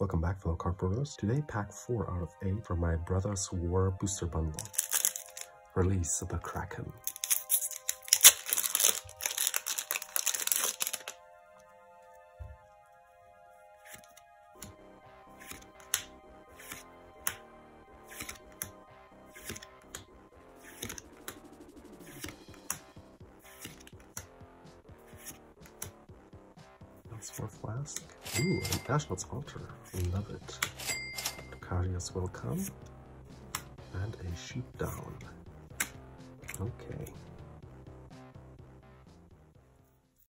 Welcome back fellow card bros. Today pack 4 out of 8 from my Brother's War booster bundle. Release the Kraken. For Flask. Ooh, an Ashnod's Altar. Love it. Tocasia's Welcome. And a Shoot Down. Okay.